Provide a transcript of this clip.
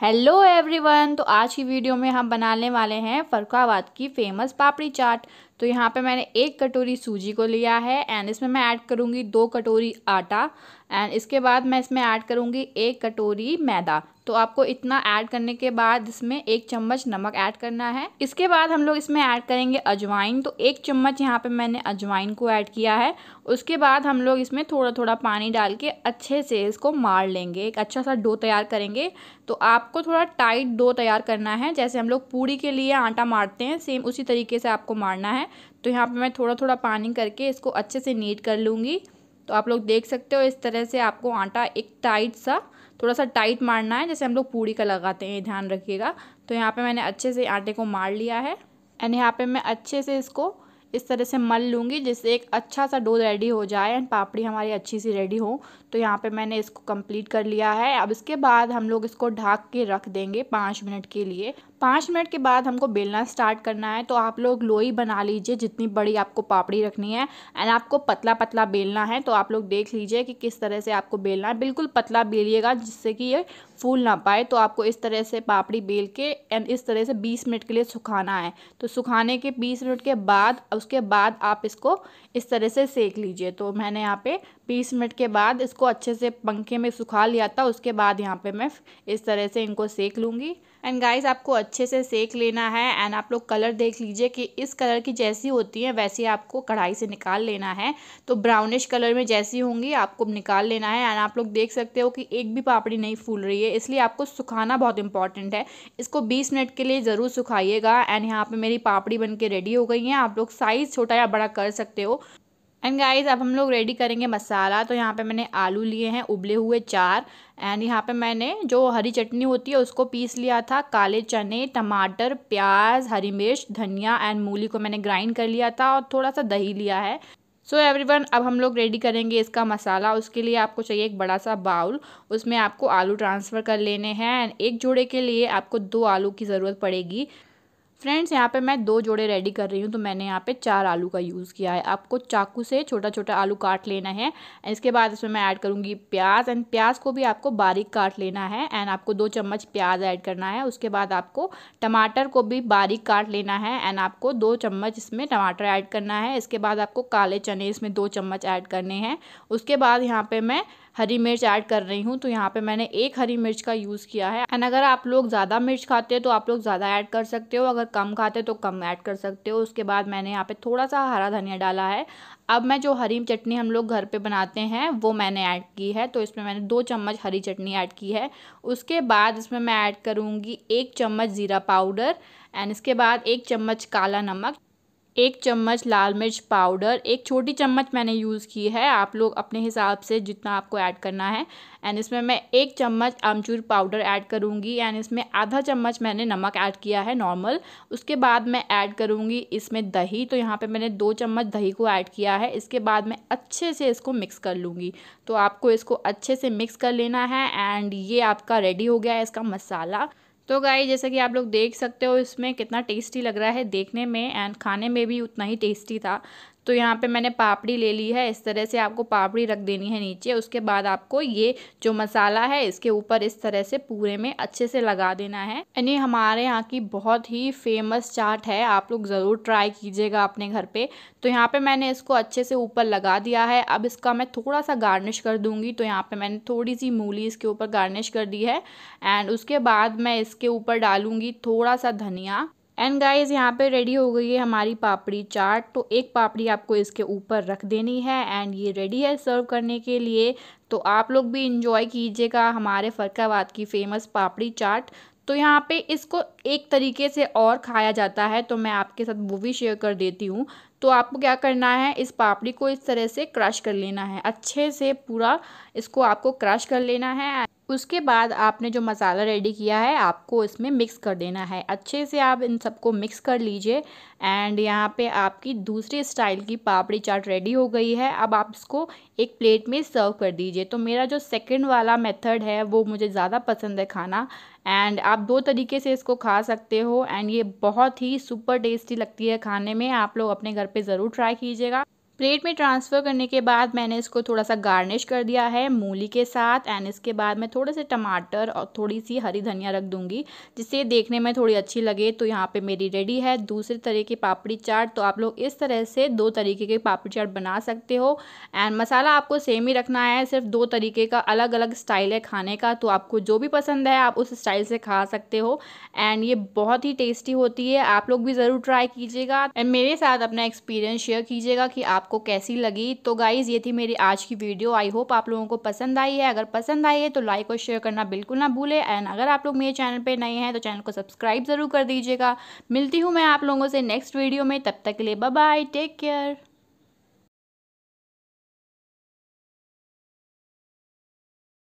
Hello everyone तो आज की वीडियो में हम बनाने वाले हैं फरुखाबाद की फ़ेमस पापड़ी चाट। तो यहाँ पे मैंने एक कटोरी सूजी को लिया है एंड इसमें मैं ऐड करूँगी दो कटोरी आटा एंड इसके बाद मैं इसमें ऐड करूँगी एक कटोरी मैदा। तो आपको इतना ऐड करने के बाद इसमें एक चम्मच नमक ऐड करना है। इसके बाद हम लोग इसमें ऐड करेंगे अजवाइन। तो एक चम्मच यहाँ पे मैंने अजवाइन को ऐड किया है। उसके बाद हम लोग इसमें थोड़ा थोड़ा पानी डाल के अच्छे से इसको मार लेंगे। एक अच्छा सा डो तैयार करेंगे। तो आपको थोड़ा टाइट डो तैयार करना है। जैसे हम लोग पूड़ी के लिए आटा मारते हैं सेम उसी तरीके से आपको मारना है। तो यहाँ पे मैं थोड़ा थोड़ा पानी करके इसको अच्छे से नीट कर लूँगी। तो आप लोग देख सकते हो इस तरह से आपको आटा एक टाइट सा थोड़ा सा टाइट मारना है, जैसे हम लोग पूड़ी का लगाते हैं ध्यान रखिएगा। तो यहाँ पे मैंने अच्छे से आटे को मार लिया है। एंड यहाँ पे मैं अच्छे से इसको इस तरह से मल लूँगी, जिससे एक अच्छा सा डो रेडी हो जाए एंड पापड़ी हमारी अच्छी सी रेडी हो। तो यहाँ पे मैंने इसको कंप्लीट कर लिया है। अब इसके बाद हम लोग इसको ढाक के रख देंगे पाँच मिनट के लिए। पाँच मिनट के बाद हमको बेलना स्टार्ट करना है तो आप लोग लोई बना लीजिए, जितनी बड़ी आपको पापड़ी रखनी है एंड आपको पतला पतला बेलना है तो आप लोग देख लीजिए कि किस तरह से आपको बेलना है। बिल्कुल पतला बेलिएगा, जिससे कि ये फूल ना पाए तो आपको इस तरह से पापड़ी बेल के एंड इस तरह से बीस मिनट के लिए सुखाना है। तो सुखाने के बीस मिनट के बाद, उसके बाद आप इसको इस तरह से सेक लीजिए। तो मैंने यहाँ पे बीस मिनट के बाद इसको अच्छे से पंखे में सुखा लिया था, उसके बाद यहाँ पे मैं इस तरह से इनको सेक लूँगी। एंड गाइस आपको अच्छे से सेक लेना है एंड आप लोग कलर देख लीजिए कि इस कलर की जैसी होती है, वैसी आपको कढ़ाई से निकाल लेना है। तो ब्राउनिश कलर में जैसी होंगी, आपको निकाल लेना है एंड आप लोग देख सकते हो कि एक भी पापड़ी नहीं फूल रही है, इसलिए आपको सुखाना बहुत इंपॉर्टेंट है। इसको बीस मिनट के लिए ज़रूर सुखाइएगा एंड यहाँ पर मेरी पापड़ी बन रेडी हो गई हैं, आप लोग साइज़ छोटा या बड़ा कर सकते हो। एंड गाइस अब हम लोग रेडी करेंगे मसाला। तो यहाँ पे मैंने आलू लिए हैं, उबले हुए चार। एंड यहाँ पे मैंने जो हरी चटनी होती है, उसको पीस लिया था। काले चने, टमाटर, प्याज, हरी मिर्च, धनिया एंड मूली को मैंने ग्राइंड कर लिया था और थोड़ा सा दही लिया है। सो so एवरीवन अब हम लोग रेडी करेंगे इसका मसाला। उसके लिए आपको चाहिए एक बड़ा सा बाउल उसमें आपको आलू ट्रांसफ़र कर लेने हैं। एंड एक जोड़े के लिए आपको दो आलू की ज़रूरत पड़ेगी। फ्रेंड्स, यहाँ पे मैं दो जोड़े रेडी कर रही हूँ तो मैंने यहाँ पे चार आलू का यूज़ किया है। आपको चाकू से छोटा छोटा आलू काट लेना है। इसके बाद इसमें मैं ऐड करूँगी प्याज, एंड प्याज को भी आपको बारीक काट लेना है, एंड आपको दो चम्मच प्याज ऐड करना है। उसके बाद आपको टमाटर को भी बारीक काट लेना है, एंड आपको दो चम्मच इसमें टमाटर ऐड करना है। इसके बाद आपको काले चने इसमें दो चम्मच ऐड करने हैं। उसके बाद यहाँ पर मैं हरी मिर्च ऐड कर रही हूँ तो यहाँ पे मैंने एक हरी मिर्च का यूज़ किया है। एंड अगर आप लोग ज़्यादा मिर्च खाते हो तो आप लोग ज़्यादा ऐड कर सकते हो। अगर कम खाते तो कम ऐड कर सकते हो। उसके बाद मैंने यहाँ पे थोड़ा सा हरा धनिया डाला है। अब मैं जो हरी चटनी हम लोग घर पे बनाते हैं, वो मैंने ऐड की है। तो इसमें मैंने दो चम्मच हरी चटनी ऐड की है। उसके बाद इसमें मैं ऐड करूँगी एक चम्मच ज़ीरा पाउडर। एंड इसके बाद एक चम्मच काला नमक। एक चम्मच लाल मिर्च पाउडर, एक छोटी चम्मच मैंने यूज़ की है, आप लोग अपने हिसाब से जितना आपको ऐड करना है। एंड इसमें मैं एक चम्मच आमचूर पाउडर ऐड करूँगी एंड इसमें आधा चम्मच मैंने नमक ऐड किया है नॉर्मल। उसके बाद मैं ऐड करूँगी इसमें दही तो यहाँ पे मैंने दो चम्मच दही को ऐड किया है। इसके बाद मैं अच्छे से इसको मिक्स कर लूँगी। तो आपको इसको अच्छे से मिक्स कर लेना है एंड ये आपका रेडी हो गया है इसका मसाला। तो गाय जैसा कि आप लोग देख सकते हो, इसमें कितना टेस्टी लग रहा है देखने में एंड खाने में भी उतना ही टेस्टी था। तो यहाँ पे मैंने पापड़ी ले ली है। इस तरह से आपको पापड़ी रख देनी है नीचे। उसके बाद आपको ये जो मसाला है, इसके ऊपर इस तरह से पूरे में अच्छे से लगा देना है। यानी हमारे यहाँ की बहुत ही फ़ेमस चाट है। आप लोग ज़रूर ट्राई कीजिएगा अपने घर पे। तो यहाँ पे मैंने इसको अच्छे से ऊपर लगा दिया है। अब इसका मैं थोड़ा सा गार्निश कर दूँगी। तो यहाँ पर मैंने थोड़ी सी मूली इसके ऊपर गार्निश कर दी है। एंड उसके बाद मैं इसके ऊपर डालूँगी थोड़ा सा धनिया। एंड गाइस यहाँ पे रेडी हो गई है हमारी पापड़ी चाट। तो एक पापड़ी आपको इसके ऊपर रख देनी है एंड ये रेडी है सर्व करने के लिए। तो आप लोग भी इंजॉय कीजिएगा हमारे फ़रकाबाद की फ़ेमस पापड़ी चाट। तो यहाँ पे इसको एक तरीके से और खाया जाता है। तो मैं आपके साथ वो भी शेयर कर देती हूँ। तो आपको क्या करना है, इस पापड़ी को इस तरह से क्रश कर लेना है। अच्छे से पूरा इसको आपको क्रश कर लेना है। उसके बाद आपने जो मसाला रेडी किया है, आपको इसमें मिक्स कर देना है। अच्छे से आप इन सबको मिक्स कर लीजिए एंड यहाँ पे आपकी दूसरी स्टाइल की पापड़ी चाट रेडी हो गई है। अब आप इसको एक प्लेट में सर्व कर दीजिए। तो मेरा जो सेकंड वाला मेथड है, वो मुझे ज़्यादा पसंद है खाना एंड आप दो तरीके से इसको खा सकते हो एंड ये बहुत ही सुपर टेस्टी लगती है खाने में। आप लोग अपने घर पे ज़रूर ट्राई कीजिएगा। प्लेट में ट्रांसफ़र करने के बाद मैंने इसको थोड़ा सा गार्निश कर दिया है मूली के साथ एंड इसके बाद मैं थोड़े से टमाटर और थोड़ी सी हरी धनिया रख दूँगी, जिससे देखने में थोड़ी अच्छी लगे। तो यहाँ पे मेरी रेडी है। दूसरे तरह की पापड़ी चाट तो आप लोग इस तरह से दो तरीके के पापड़ी चाट बना सकते हो। एंड मसाला आपको सेम ही रखना है, सिर्फ़ दो तरीके का अलग अलग स्टाइल है खाने का। तो आपको जो भी पसंद है, आप उस स्टाइल से खा सकते हो। एंड ये बहुत ही टेस्टी होती है। आप लोग भी ज़रूर ट्राई कीजिएगा। एंड मेरे साथ अपना एक्सपीरियंस शेयर कीजिएगा कि आपको कैसी लगी? तो गाइज़ ये थी मेरी आज की वीडियो आई होप आप लोगों को पसंद आई है. अगर पसंद आई है तो लाइक और शेयर करना बिल्कुल ना भूलें. एंड अगर आप लोग मेरे चैनल पर नए हैं तो चैनल को सब्सक्राइब ज़रूर कर दीजिएगा. मिलती हूँ मैं आप लोगों से नेक्स्ट वीडियो में. तब तक के लिए बाय टेक केयर